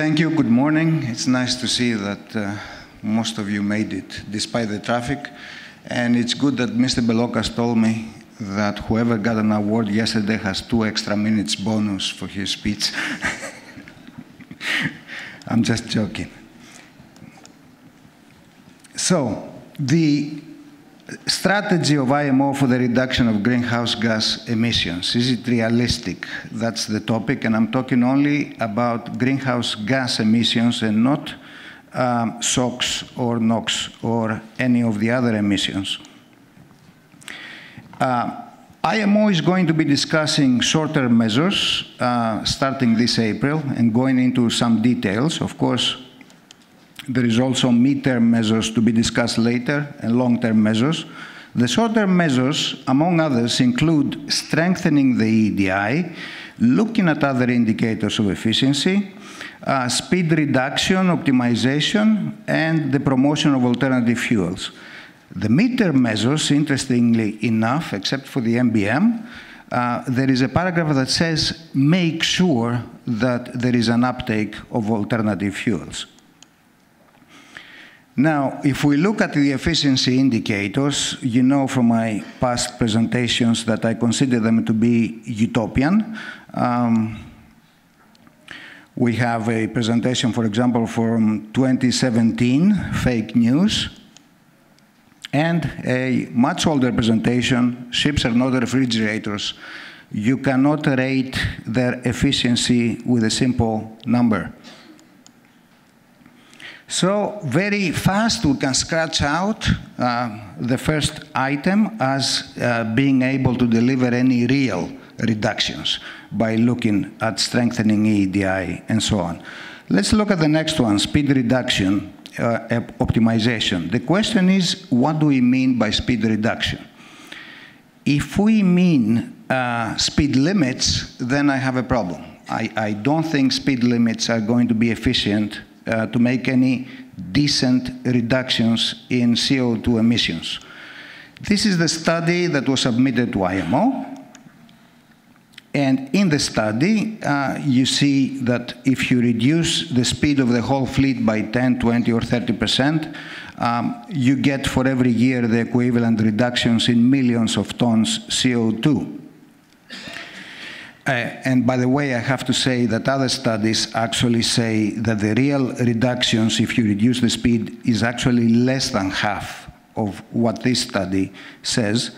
Thank you. Good morning. It's nice to see that uh, most of you made it despite the traffic. And it's good that Mr. Belokas told me that whoever got an award yesterday has two extra minutes bonus for his speech. I'm just joking. So, the strategy of IMO for the reduction of greenhouse gas emissions, is it realistic? That's the topic, and I'm talking only about greenhouse gas emissions and not um, SOx or NOx or any of the other emissions. Uh, IMO is going to be discussing shorter measures uh, starting this April and going into some details. Of course, there is also mid-term measures to be discussed later and long-term measures. The short-term measures, among others, include strengthening the EEDI, looking at other indicators of efficiency, uh, speed reduction, optimization, and the promotion of alternative fuels. The mid-term measures, interestingly enough, except for the MBM, uh, there is a paragraph that says make sure that there is an uptake of alternative fuels. Now, if we look at the efficiency indicators, you know from my past presentations that I consider them to be utopian. Um, we have a presentation, for example, from 2017, fake news, and a much older presentation, ships are not refrigerators. You cannot rate their efficiency with a simple number. So very fast we can scratch out uh, the first item as uh, being able to deliver any real reductions by looking at strengthening EEDI and so on. Let's look at the next one, speed reduction, uh, optimization. The question is, what do we mean by speed reduction? If we mean uh, speed limits, then I have a problem. I, I don't think speed limits are going to be efficient uh, to make any decent reductions in CO2 emissions. This is the study that was submitted to IMO. And in the study, uh, you see that if you reduce the speed of the whole fleet by 10, 20, or 30 percent, um, you get for every year the equivalent reductions in millions of tons CO2. And by the way, I have to say that other studies actually say that the real reductions, if you reduce the speed, is actually less than half of what this study says.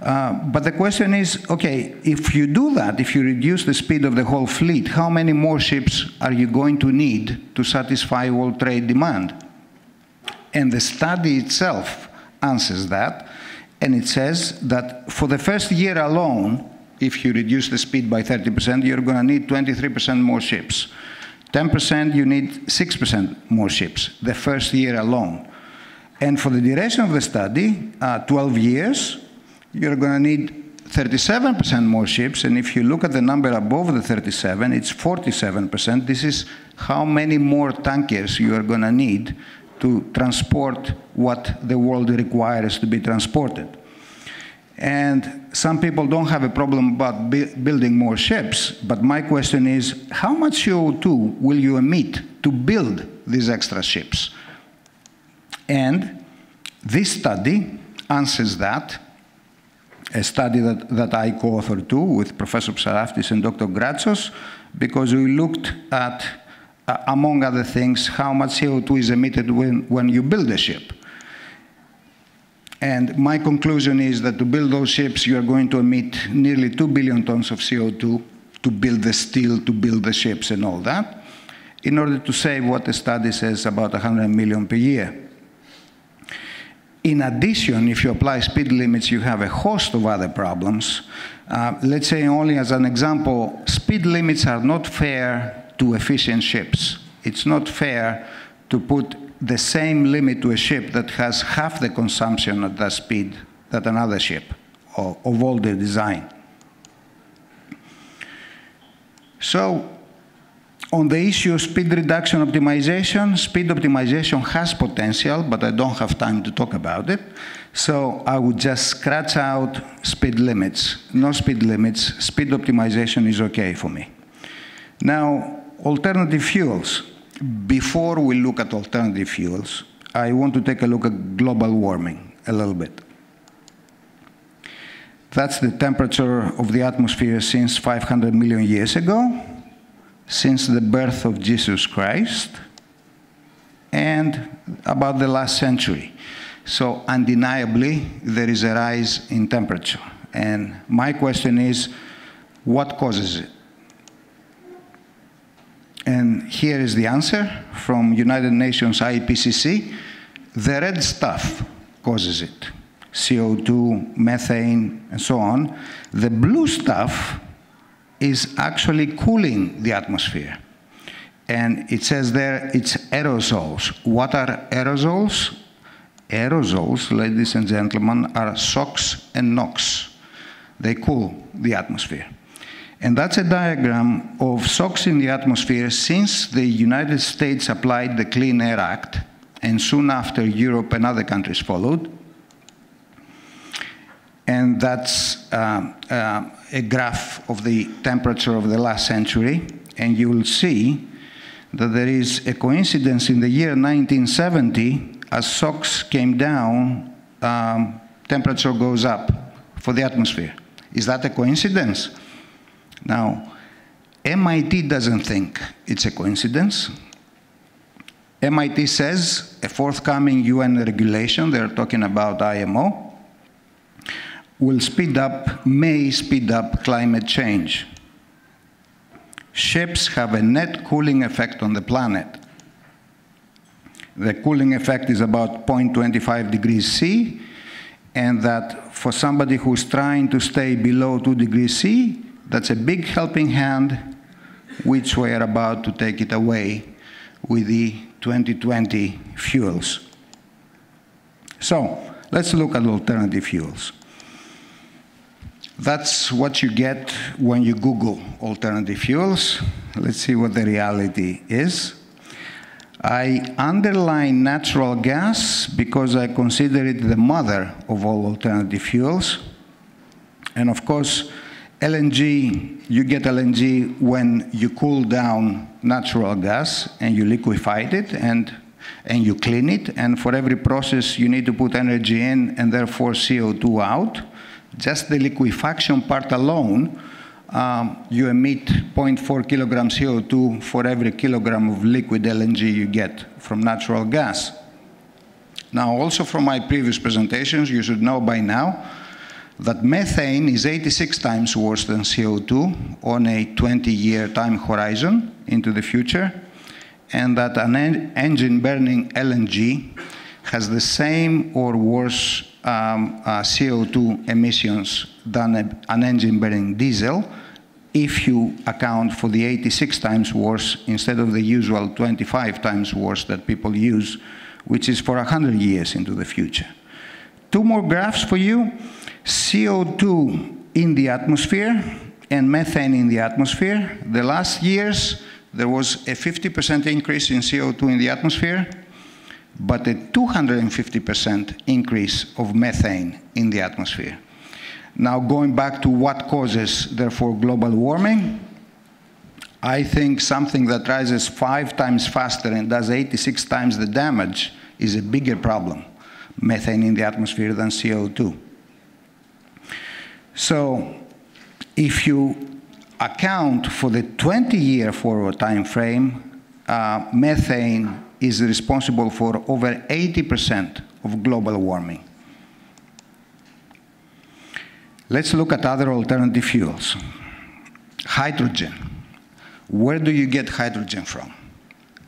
Uh, but the question is, okay, if you do that, if you reduce the speed of the whole fleet, how many more ships are you going to need to satisfy world trade demand? And the study itself answers that, and it says that for the first year alone, if you reduce the speed by 30%, you're going to need 23% more ships. 10%, you need 6% more ships the first year alone. And for the duration of the study, uh, 12 years, you're going to need 37% more ships. And if you look at the number above the 37, it's 47%. This is how many more tankers you are going to need to transport what the world requires to be transported. And some people don't have a problem about building more ships, but my question is, how much CO2 will you emit to build these extra ships? And this study answers that, a study that, that I co-authored too with Professor Psaraftis and Dr. Gratsos, because we looked at, uh, among other things, how much CO2 is emitted when, when you build a ship. And my conclusion is that to build those ships, you are going to emit nearly 2 billion tons of CO2 to build the steel, to build the ships and all that, in order to save what the study says about 100 million per year. In addition, if you apply speed limits, you have a host of other problems. Uh, let's say only as an example, speed limits are not fair to efficient ships. It's not fair to put the same limit to a ship that has half the consumption at that speed that another ship of, of older design. So on the issue of speed reduction optimization, speed optimization has potential, but I don't have time to talk about it. So I would just scratch out speed limits. No speed limits. Speed optimization is okay for me. Now, alternative fuels. Before we look at alternative fuels, I want to take a look at global warming a little bit. That's the temperature of the atmosphere since 500 million years ago, since the birth of Jesus Christ, and about the last century. So undeniably, there is a rise in temperature. And my question is, what causes it? And here is the answer from United Nations IPCC. The red stuff causes it. CO2, methane, and so on. The blue stuff is actually cooling the atmosphere. And it says there it's aerosols. What are aerosols? Aerosols, ladies and gentlemen, are SOx and NOx. They cool the atmosphere. And that's a diagram of SOx in the atmosphere since the United States applied the Clean Air Act, and soon after Europe and other countries followed. And that's uh, uh, a graph of the temperature of the last century. And you will see that there is a coincidence in the year 1970, as SOx came down, um, temperature goes up for the atmosphere. Is that a coincidence? Now, MIT doesn't think it's a coincidence. MIT says a forthcoming UN regulation, they're talking about IMO, will speed up, may speed up climate change. Ships have a net cooling effect on the planet. The cooling effect is about 0.25 degrees C, and that for somebody who's trying to stay below 2 degrees C, that's a big helping hand, which we are about to take it away with the 2020 fuels. So let's look at alternative fuels. That's what you get when you Google alternative fuels. Let's see what the reality is. I underline natural gas because I consider it the mother of all alternative fuels. And of course, LNG, you get LNG when you cool down natural gas and you liquefy it and, and you clean it. And for every process, you need to put energy in and therefore CO2 out. Just the liquefaction part alone, um, you emit 0.4 kilogram CO2 for every kilogram of liquid LNG you get from natural gas. Now, also from my previous presentations, you should know by now that methane is 86 times worse than CO2 on a 20-year time horizon into the future, and that an en engine burning LNG has the same or worse um, uh, CO2 emissions than a, an engine burning diesel if you account for the 86 times worse instead of the usual 25 times worse that people use, which is for 100 years into the future. Two more graphs for you. CO2 in the atmosphere and methane in the atmosphere. The last years, there was a 50% increase in CO2 in the atmosphere, but a 250% increase of methane in the atmosphere. Now, going back to what causes, therefore, global warming, I think something that rises five times faster and does 86 times the damage is a bigger problem, methane in the atmosphere, than CO2. So if you account for the 20-year forward time frame, uh, methane is responsible for over 80% of global warming. Let's look at other alternative fuels. Hydrogen. Where do you get hydrogen from?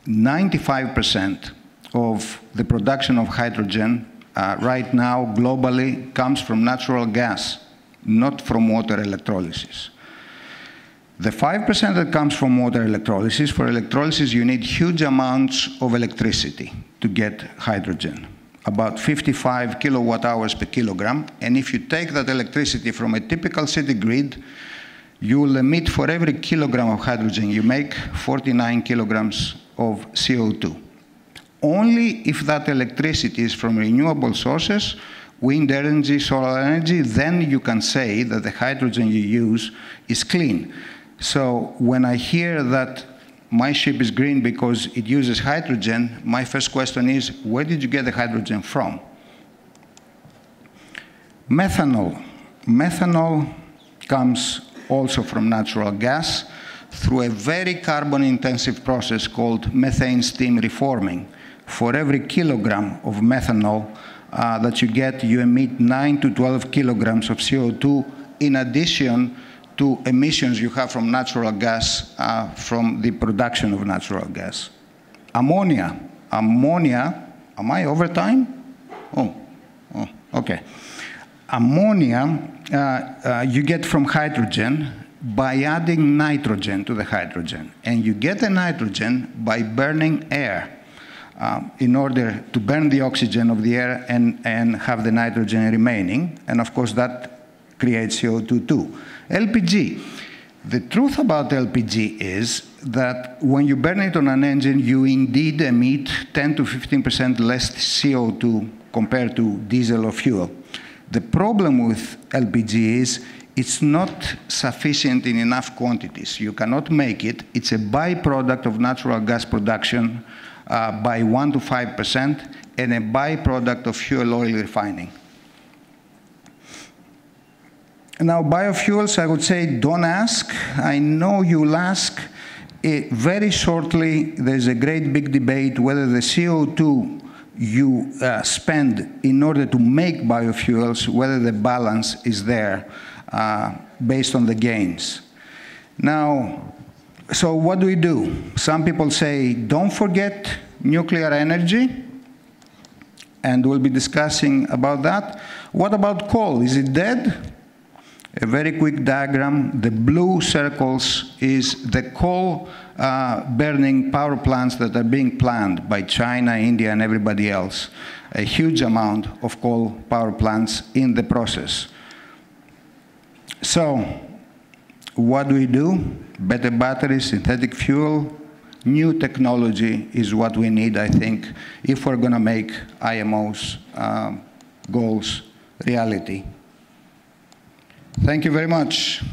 95% of the production of hydrogen uh, right now globally comes from natural gas not from water electrolysis. The 5% that comes from water electrolysis, for electrolysis you need huge amounts of electricity to get hydrogen, about 55 kilowatt hours per kilogram. And if you take that electricity from a typical city grid, you will emit for every kilogram of hydrogen you make 49 kilograms of CO2. Only if that electricity is from renewable sources wind energy, solar energy, then you can say that the hydrogen you use is clean. So when I hear that my ship is green because it uses hydrogen, my first question is, where did you get the hydrogen from? Methanol. Methanol comes also from natural gas through a very carbon intensive process called methane steam reforming. For every kilogram of methanol uh, that you get, you emit 9 to 12 kilograms of CO2 in addition to emissions you have from natural gas uh, from the production of natural gas. Ammonia. Ammonia, am I over time? Oh, oh okay. Ammonia uh, uh, you get from hydrogen by adding nitrogen to the hydrogen. And you get the nitrogen by burning air. Um, in order to burn the oxygen of the air and, and have the nitrogen remaining. And of course, that creates CO2 too. LPG. The truth about LPG is that when you burn it on an engine, you indeed emit 10 to 15% less CO2 compared to diesel or fuel. The problem with LPG is it's not sufficient in enough quantities. You cannot make it. It's a byproduct of natural gas production uh, by 1 to 5% and a byproduct of fuel oil refining. Now, biofuels, I would say don't ask. I know you'll ask. It, very shortly, there's a great big debate whether the CO2 you uh, spend in order to make biofuels, whether the balance is there uh, based on the gains. Now, so what do we do? Some people say, don't forget nuclear energy, and we'll be discussing about that. What about coal? Is it dead? a very quick diagram. The blue circles is the coal uh, burning power plants that are being planned by China, India, and everybody else. A huge amount of coal power plants in the process. So, what do we do? Better batteries, synthetic fuel, new technology is what we need, I think, if we're going to make IMO's uh, goals reality. Thank you very much.